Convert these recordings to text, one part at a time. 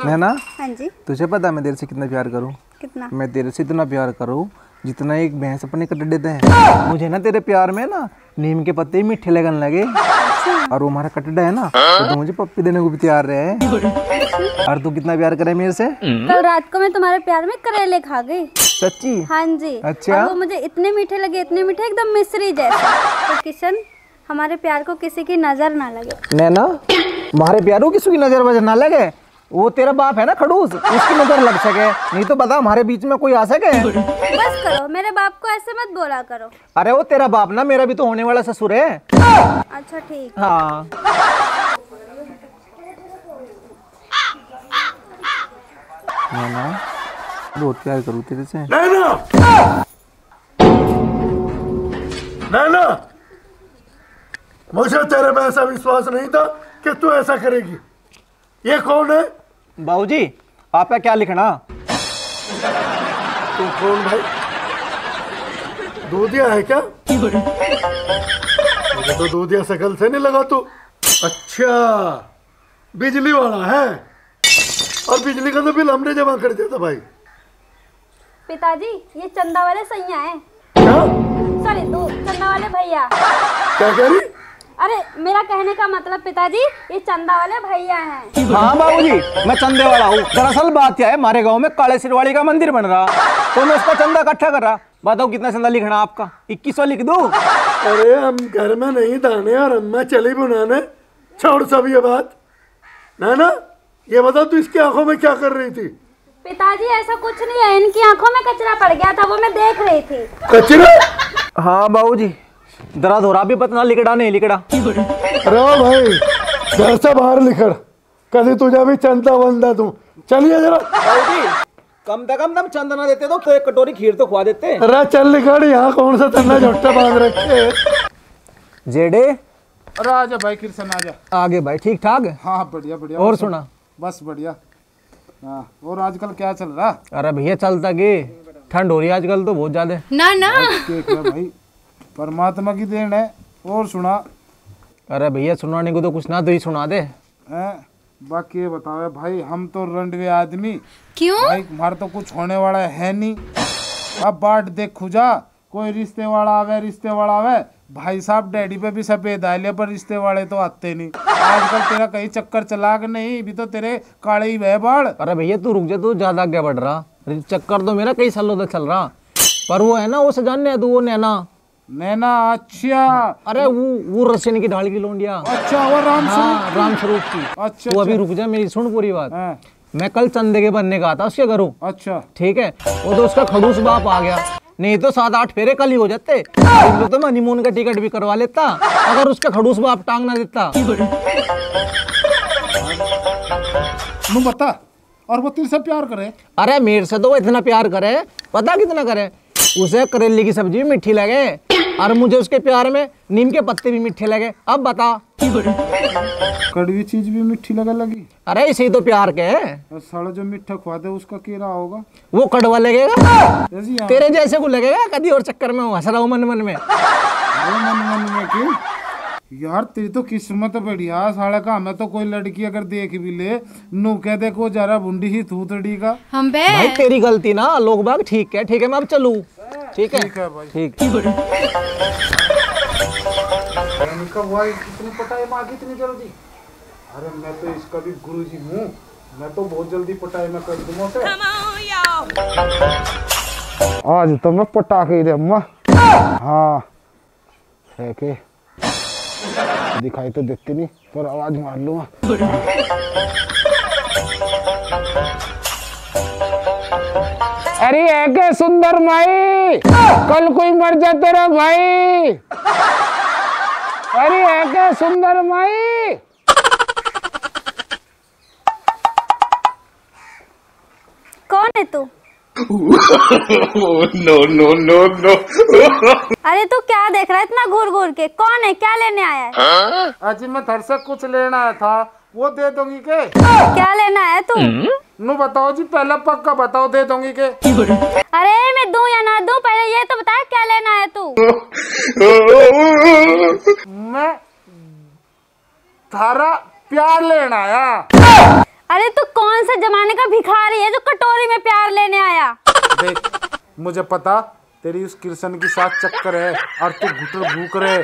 नैना हाँ जी। तुझे पता है मैं तेरे से कितना प्यार करूँ? कितना? मैं तेरे से इतना प्यार करूँ जितना एक भैंस अपने कट देते हैं। मुझे ना तेरे प्यार में ना नीम के पत्ते ही मीठे लगने लगे। और वो हमारा कटड़ा है ना तो तू मुझे पप्पी देने को भी तैयार रहे और तू कितना प्यार करे मेरे से? कल रात को मैं तुम्हारे प्यार में करेले खा गई। सच्ची? हाँ जी। अच्छा। और वो मुझे इतने मीठे लगे इतने मीठे एकदम मिश्री जैसे। तो किशन हमारे प्यार को किसी की नज़र ना लगे। नैना हमारे प्यारों किसी की नज़र वजर ना लगे? वो तेरा बाप है ना खड़ूस? उसकी नज़र लग सके। नहीं तो बता हमारे बीच में कोई आ सके? बस करो मेरे बाप को ऐसे मत बोला करो। अरे वो तेरा बाप ना मेरा भी तो होने वाला ससुर है। अच्छा ठीक। हाँ। नैना बहुत प्यार करूँ तेरे से? नैना! नैना! मुझे तेरे में ऐसा विश्वास नहीं था कि तू ऐसा करेगी। ये कौन है? बाबूजी आपका क्या लिखना? तू कौन भाई? दूधिया है क्या? मुझे तो दूधिया शकल से नहीं लगा तू। अच्छा बिजली वाला है। और बिजली का तो बिल हमने जमा कर दिया था भाई। पिताजी ये चंदा वाले सैया है। सॉरी दो चंदा वाले भैया। क्या कह रही? अरे मेरा कहने का मतलब पिताजी ये चंदा वाले भैया हैं। हाँ बाबूजी मैं चंदे वाला हूँ। दरअसल बात क्या है हमारे गाँव में काले सिरवाड़ी का मंदिर बन रहा। तो मैं उसका चंदा इकट्ठा कर रहा। बताओ कितना चंदा लिखना आपका? इक्कीस सौ लिख दो? अरे हम घर में नहीं दाने और अम्मा चली बनाने। छोड़ सब ये बात। ना ना ये बता तू इसकी आँखों में क्या कर रही थी? पिताजी ऐसा कुछ नहीं है। इनकी आँखों में कचरा पड़ गया था वो मैं देख रही थी। कचरा? हाँ बाबूजी। दर्द हो रहा भी पता लिकड़ा नहीं लिकड़ा। अरे भाई घर से बाहर निकल कभी तुझे भी चंदा बंदा तू चलिए जरा। कम से कम तुम चंदा ना देते तो, तो एक कटोरी खीर तो खुआ देते। अरे चल निकल यहाँ कौन सा चंदा झोट्टा बाँध रखे? जेडे? अरे आजा भाई किरसन आजा। आगे भाई ठीक ठाक हाँ बढ़िया बढ़िया। और सुना। बस बढ़िया। हाँ और आजकल क्या चल रहा? अरे भैया चलता के ठंड हो रही है आजकल तो बहुत ज़्यादा। ना ना। देख ले भाई परमात्मा की देन है। और सुना। अरे भैया सुनाने को तो कुछ ना तो ही सुना दे। हैं? बाकी ये बताओ भाई हम तो रंडवे आदमी। क्यों? भाई हमारा तो कुछ होने वाला है नहीं। अब बाट देख खुजा कोई रिश्ते वाला आवे रिश्ते वाला आवे। भाई साहब डैडी पे भी सफ़ेद आले पर रिश्ते वाले तो आते नहीं। आजकल तेरा कहीं चक्कर चला के नहीं भी तो तेरे काले ही वह बाढ़ अरे भैया तू रुक जा तू ज़्यादा आगे बढ़ रहा। चक्कर तो मेरा कई सालों तक चल रहा। पर वो है ना वो सजाने तू वो नैना। नैना अच्छा। अरे वो वो रसियन की ढाल की लोंडिया। अच्छा वो राम हाँ राम स्वरूप की। अच्छा तू अभी रुक जा मेरी सुन पूरी बात। हाँ, मैं कल चंदे के बनने का था उसके घरों। अच्छा। ठीक है? वो तो उसका खड़ूस बाप आ गया। नहीं तो सात आठ फेरे कल ही हो जाते। लोग तो मैं हनीमून का टिकट भी करवा लेता अगर उसका खड़ूस बाप टांग ना देता। बता और वो तेरे से प्यार करे? अरे मेरे से तो वो इतना प्यार करे पता कितना करे? उसे करेली की सब्ज़ी मीठी लगे। और मुझे उसके प्यार में नीम के पत्ते भी मीठे लगे। अब बता। कड़वी चीज़ भी मीठी लगा लगी? अरे इसे ही तो प्यार के है। साला जो मीठा खुआ दे उसका केरा होगा? वो कड़वा लगेगा। तेरे जैसे को लगेगा कभी और चक्कर में हंस रहा हूँ मन मन में। मन मन में की यार तेरी तो किस्मत बढ़िया साले का हमें तो कोई लड़की अगर देख भी ले नू कह देखो जरा बुंडी ही थूतड़ी का। हम बे भाई तेरी गलती ना लोग बाग ठीक है ठीक है मैं अब चलू। ठीक है? ठीक है भाई। ठीक। इनका हुआ कितनी पटाई माँ कितनी जल्दी? अरे मैं तो इसका भी गुरु जी हूँ। मैं तो बहुत जल्दी पटाई में कर दूँगा आज तो मैं पटा के दे अम्मा हाँ है। दिखाई तो देती नहीं पर आवाज़ मार लूँगा। अरे है सुंदर माई। कल कोई मर जा तेरा भाई। अरे है के सुंदर माई। कौन है तू? नो नो नो नो अरे तू क्या देख रहा है इतना घूर घूर के? कौन है? क्या लेने आया है? आज मैं घर से कुछ लेना था। वो दे दूँगी के। क्या लेना है तू? नु बताओ जी पहले पक्का बताओ दे दूँगी के। अरे मैं दूँ या ना दूँ पहले ये तो बता क्या लेना है तू? मैं थारा प्यार लेना आया। अरे तू तो कौन से जमाने का भिखारी है जो कटोरी में प्यार लेने आया? देख मुझे पता तेरी उस किरसन के साथ चक्कर है और तू घुटर भूख रहे।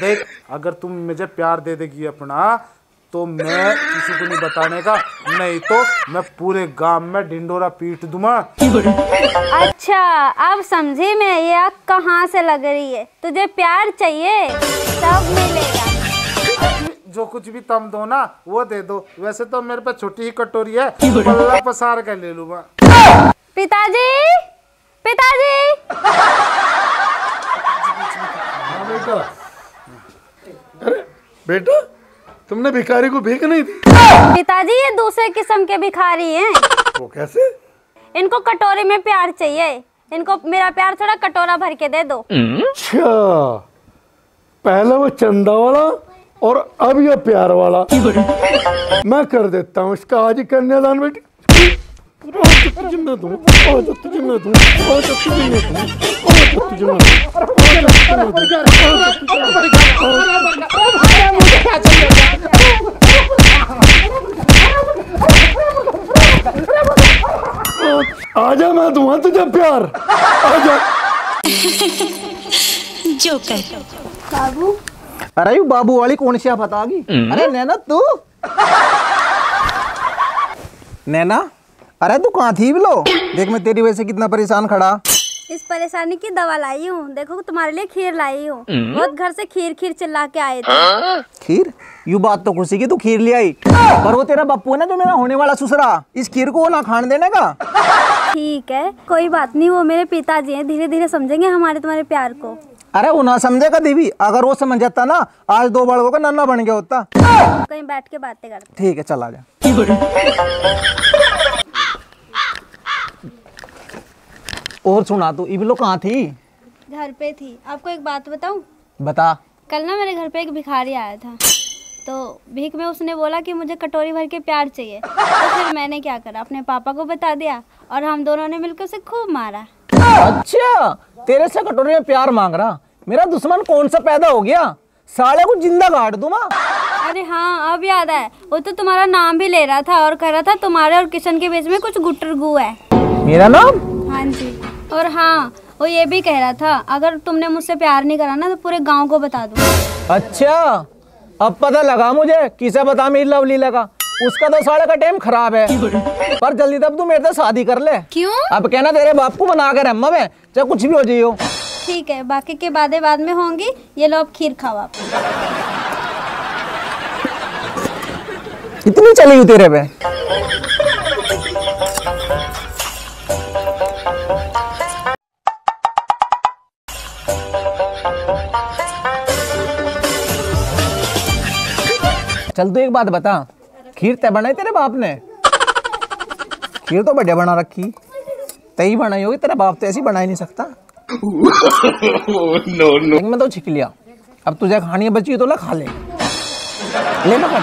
देख अगर तुम मुझे प्यार दे देगी अपना तो मैं किसी को नहीं बताने का नहीं तो मैं पूरे गाँव में ढिंडोरा पीट दूँगा। अच्छा अब समझी मैं ये आग कहाँ से लग रही है। तुझे प्यार चाहिए सब मिलेगा। जो कुछ भी तम दो ना वो दे दो। वैसे तो मेरे पास छोटी ही कटोरी है पल्ला पसार कर ले लूँगा। पिताजी पिताजी। हाँ बेटा। अरे बेटा? तुमने भिखारी को भीख नहीं दी? पिताजी ये दूसरे किस्म के भिखारी हैं। वो कैसे? इनको कटोरे में प्यार चाहिए। इनको मेरा प्यार थोड़ा कटोरा भर के दे दो। अच्छा। पहले वो चंदा वाला और अब ये प्यार वाला। मैं कर देता हूँ इसका आज ही कन्यादान बेटी। तुझे मैं दूँ आज तो तुझे मैं दूँ आज तो तुझे मैं दूँ आज तो तुझे दूँ आज तो तो दूँगा तुझे प्यार आजा जोकर बाबू अरे यू बाबू वाली कौन सी आप आ गई अरे नैना तू? नैना? अरे तू कहाँ थी बिलो? देख मैं तेरी वजह से कितना परेशान खड़ा। इस परेशानी की दवा लाई हूँ। देखो तुम्हारे लिए खीर लाई हूँ। बहुत घर से खीर खीर चिल्ला के आए थे। खीर? यू बात तो खुशी की तू खीर ले आई। पर वो तेरा बप्पू है ना जो मेरा होने वाला ससुरा। इस खीर को वो ना खान देने का। ठीक है कोई बात नहीं वो मेरे पिताजी हैं। धीरे धीरे समझेंगे हमारे तुम्हारे प्यार को। अरे वो ना समझेगा देवी? अगर वो समझ जाता ना आज दो बड़ों का नन्ना बन गया होता। कहीं बैठ के बातें करते। ठीक है चल जा। और सुना तू इबलो कहाँ थी? घर पे थी। आपको एक बात बताऊँ? बता। कल ना मेरे घर पे एक भिखारी आया था। तो भीख में उसने बोला कि मुझे कटोरी भर के प्यार चाहिए। तो फिर मैंने क्या करा? अपने पापा को बता दिया और हम दोनों ने मिलकर उसे खूब मारा। अच्छा तेरे से कटोरी में प्यार मांग रहा? मेरा दुश्मन कौन सा पैदा हो गया? साले को ज़िंदा गाड़ दूँ मैं? अरे हाँ अब याद है। वो तो तुम्हारा नाम भी ले रहा था और कह रहा था तुम्हारे और किशन के बीच में कुछ गुटर गु है। मेरा नाम? हाँ जी। और हाँ वो ये भी कह रहा था अगर तुमने मुझसे प्यार नहीं करा ना तो पूरे गाँव को बता दूँ। अच्छा अब पता लगा मुझे किसे बता मेरी लवली लगा। उसका तो साले का टाइम खराब है। पर जल्दी तब तू मेरे से शादी कर ले। क्यों? अब कहना तेरे बाप को बना कर अम्मा में चाहे कुछ भी हो जाइयो। ठीक है बाकी के बातें बाद में होंगी। ये लो अब खीर खाओ आप। इतनी चली हुई तेरे पे। चल तू एक बात बता। खीर तय बनाई तेरे बाप ने? खीर तो बढ़िया बना रखी। तई बनाई होगी तेरा बाप तो ऐसी बना ही नहीं सकता। लेकिन मैं तो छिक लिया। अब तुझे खानी है बची तो ला खा ले। ले पकड़।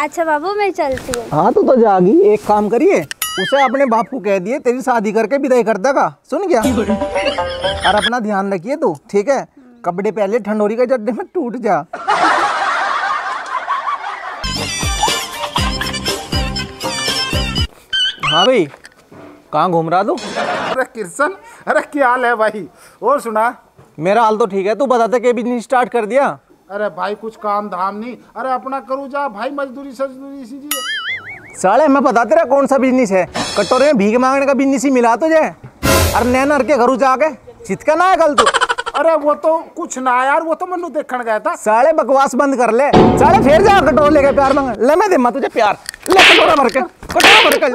अच्छा बाबू मैं चलती हूँ। हाँ तू तो तो जागी। एक काम करिए उसे अपने बाप को कह दिए तेरी शादी करके विदाई कर देगा। सुन गया? और अपना ध्यान रखिए तू ठीक है? कपड़े पहले ठंडोरी के जड्डे में टूट जा। हाँ भाई कहाँ घूम रहा तू? अरे किरसन अरे क्या हाल है भाई? और सुना? मेरा हाल तो ठीक है तू बताते के बिज़नेस स्टार्ट कर दिया? अरे भाई कुछ काम धाम नहीं। अरे अपना करूँ जा भाई मजदूरी सजदूरी सीजिए साले मैं बता तेरा कौन सा बिज़नेस है? कटोरे में भीख मांगने का बिज़नेस ही मिला तुझे? अरे नैनर के घर जाके? चितका ना है कल तू? अरे वो तो कुछ ना यार वो तो मनु देखने गया था। साले बकवास बंद कर ले। साले फिर जा कटोरा लेके प्यार मांग ले मैं दे मैं तुझे प्यार। ले कटोरा भर के। कटोरा भर के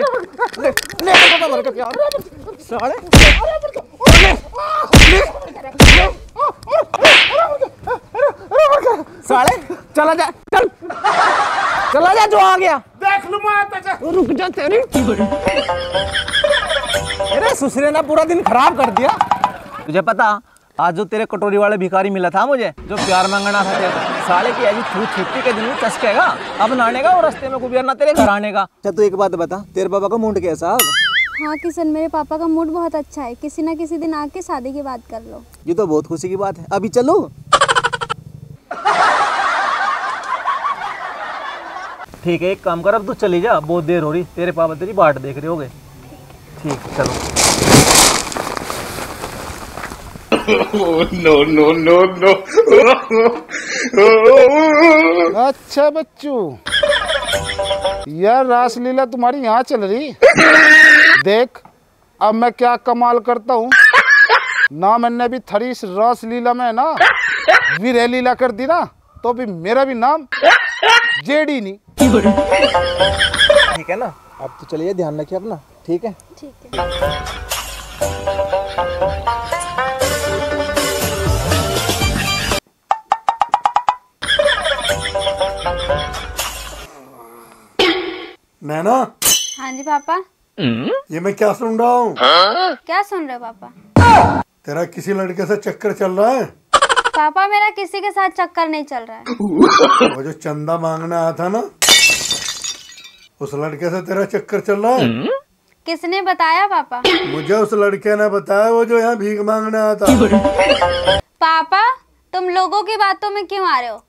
ले। ले कटोरा भर के प्यार। साले। साले चला जा चल। चला जा जो आ गया। देख लू मैं रुक जा तेरी। अरे सुसरे ने पूरा दिन खराब कर दिया। तुझे पता आज जो तेरे कटोरी वाले भिखारी मिला था मुझे जो प्यार मांगना था तेरे। साले की ऐसी छूट छुट्टी के दिन में चसकेगा अब नाने का और रास्ते में कुबियर ना तेरे घर आने का अच्छा तू एक बात बता तेरे बाबा का मूड कैसा? अब हाँ किशन मेरे पापा का मूड बहुत अच्छा है। किसी ना किसी दिन आके शादी की बात कर लो। ये तो बहुत खुशी की बात है। अभी चलो। ठीक है एक काम कर अब तू चली जा। बहुत देर हो रही। तेरे पापा तेरी बाट देख रहे होगे। ठीक है, चलो अच्छा बच्चू। यार रासलीला तुम्हारी यहाँ चल रही? देख अब मैं क्या कमाल करता हूँ? ना मैंने भी थरी इस रासलीला में ना वीर लीला कर दी ना तो भी मेरा भी नाम जेडी नहीं। ठीक है ना? अब तो चलिए ध्यान रखिए अपना। ठीक है? ठीक है। नैना? हाँ जी पापा? ये मैं क्या सुन रहा हूँ? क्या सुन रहे पापा? तेरा किसी लड़के से चक्कर चल रहा है? पापा मेरा किसी के साथ चक्कर नहीं चल रहा है। वो जो चंदा मांगने आया था ना उस लड़के से तेरा चक्कर चल रहा है? किसने बताया पापा? मुझे उस लड़के ने बताया वो जो यहाँ भीख मांगने आया था। पापा तुम लोगों की बातों में क्यों आ रहे हो?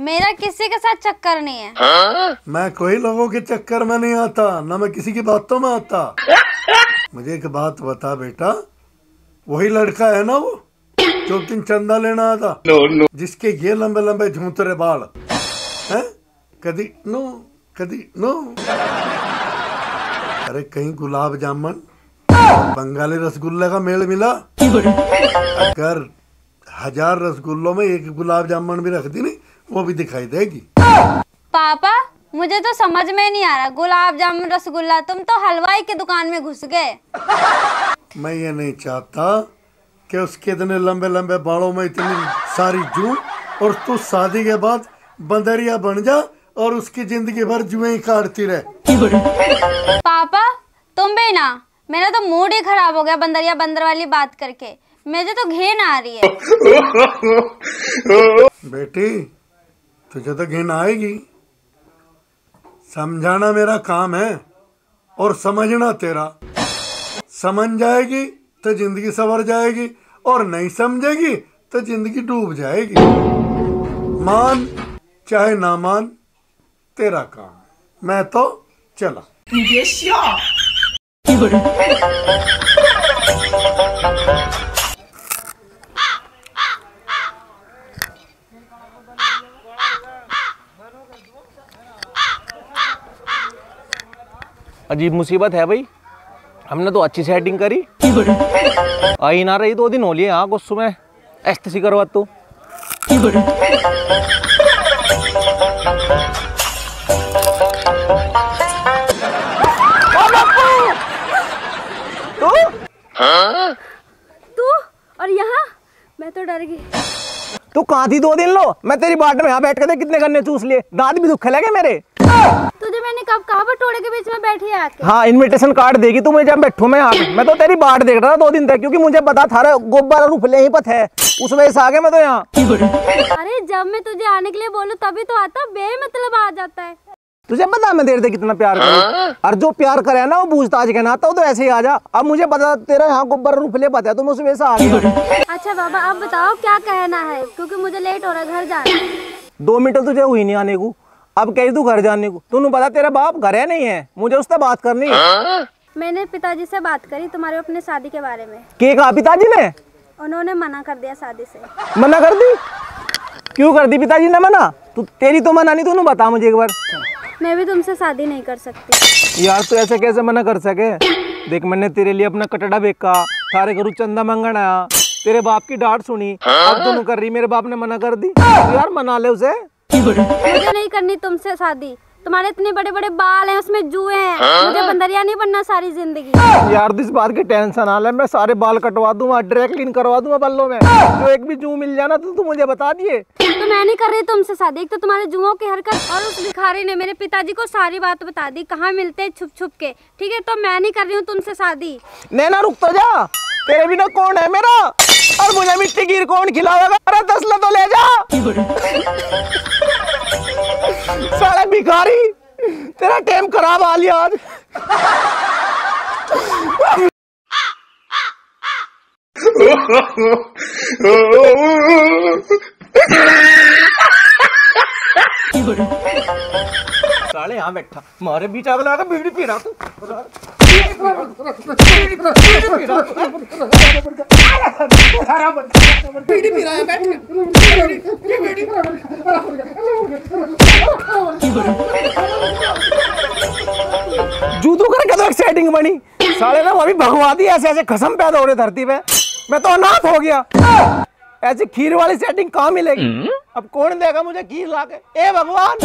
मेरा किसी के साथ चक्कर नहीं है। हा? मैं कोई लोगों के चक्कर में नहीं आता ना मैं किसी की बातों में आता। मुझे एक बात बता बेटा वही लड़का है ना वो जो दिन चंदा लेना आया था जिसके ये लंबे लंबे झूंतरे बाल। हैं? कदी नो कदी नो अरे कहीं गुलाब जामुन बंगाली रसगुल्ले का मेल मिला। अगर हज़ार रसगुल्लों में एक गुलाब जामुन भी रख दी वो भी दिखाई देगी। पापा मुझे तो समझ में नहीं आ रहा। गुलाब जामुन रसगुल्ला तुम तो हलवाई की दुकान में घुस गए। मैं ये नहीं चाहता कि उसके इतने लंबे लंबे बालों में इतनी सारी जू और तू शादी के बाद बंदरिया बन जा और उसकी ज़िंदगी भर जुए ही काटती रहे। पापा तुम भी ना मेरा तो मूड ही खराब हो गया बंदरिया बंदर वाली बात करके। मुझे तो घिन आ रही है। बेटी तो घिन आएगी, समझाना मेरा काम है और समझना तेरा। समझ जाएगी तो ज़िंदगी सवर जाएगी और नहीं समझेगी तो ज़िंदगी डूब जाएगी। मान चाहे ना मान, तेरा काम मैं तो चला। अजीब मुसीबत है भाई। हमने तो अच्छी सेटिंग करी। आई ना रही दो दिन हो लिए यहाँ गुस्सू में। एस्टेसी करवा तू। तू? और यहाँ? मैं तो डर गई। तू कहाँ थी दो दिन लो? मैं तेरी बाट में यहाँ बैठ कर कितने गन्ने चूस लिए। दांत भी दुख लगे मेरे। तुझे मैंने कब कहा पटोड़े के बीच में बैठी है आके? हाँ इनविटेशन कार्ड देगी तू मैं जब बैठू मैं यहाँ पे मैं तो तेरी बाट देख रहा था दो दिन तक क्योंकि मुझे पता था रे गोबर और उफले ही पत है उस वजह से आ गया मैं तो यहाँ। अरे जब मैं तुझे आने के लिए बोलूँ तभी तो आता बेमतलब आ जाता है। तुझे पता मैं तेरे से कितना प्यार करूँ? और जो प्यार करे ना वो पूछताछ के ना तो तो ऐसे ही आ जा। अब मुझे पता तेरा यहाँ गोबर और उफले पता है तो मैं उस वजह से आ गया। अच्छा बाबा अब बताओ क्या कहना है? क्योंकि मुझे लेट हो रहा है घर जाना दो मिनट तुझे हुई नहीं आने को। अब कही तू घर जाने को। तूने पता तेरा बाप घर है नहीं है? मुझे उससे बात करनी है। मैंने पिताजी से बात करी तुम्हारे अपने शादी के बारे में। के कहा पिताजी ने? उन्होंने मना कर दिया शादी से। मना कर दी? क्यों कर दी पिताजी ने मना? तू तेरी तो मना नहीं तूने बता मुझे एक बार। मैं भी तुमसे शादी नहीं कर सकती। यार तू ऐसे कैसे मना कर सके? देख मैंने तेरे लिए अपना कटड़ा बेका थारे घरू चंदा मंगन आया तेरे बाप की डांट सुनी अब तू कर रही मेरे बाप ने मना कर दी। तो यार मना ले उसे। मुझे नहीं करनी तुमसे शादी। तुम्हारे इतने बड़े बड़े बाल हैं उसमें जुए हैं। मुझे बंदरिया नहीं बनना सारी ज़िंदगी। यार इस बात की टेंशन आ ले मैं सारे बाल कटवा दूँगा ड्राई क्लीन करवा दूँगा बल्लों में। जो एक भी जू मिल जाना तो तू मुझे बता दिए। तो मैं नहीं कर रही तुमसे शादी। एक तो तुम्हारे जुओं की हरकत और उस भिखारी ने मेरे पिताजी को सारी बात बता दी। कहाँ मिलते हैं छुप छुप के? ठीक है तो मैं नहीं कर रही हूँ तुमसे शादी। नैना रुक तो जा। तेरे बिना कौन है मेरा? और मुझे मिट्टी गिर कौन खिलावेगा अरे तसला तो ले जा। साला भिखारी तेरा टाइम खराब आ लिया आज साले यहाँ बैठा। मारे बीच आग लगा बीड़ी पी रहा जूतों कर तो एक्साइटिंग बनी। साले ना अभी भगवा दी ऐसे ऐसे खसम पैदा हो रहे धरती पे। मैं तो अनाथ हो गया। ऐसी खीर वाली सेटिंग कहाँ मिलेगी? अब कौन देगा मुझे? खीर ला के ए भगवान!